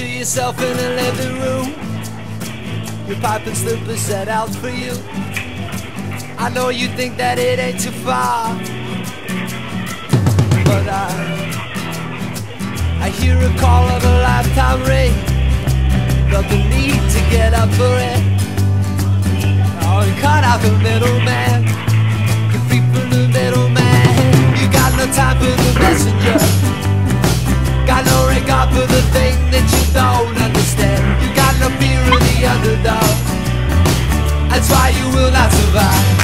Picture yourself in a living room. Your pipe and slippers set out for you. I know you think that it ain't too far. But I, I hear a call of a lifetime ring. Felt the need to get up for it. Oh, you cut out the middleman. You're free from the middleman. You got no time for the messenger. Got no regard for the will not survive.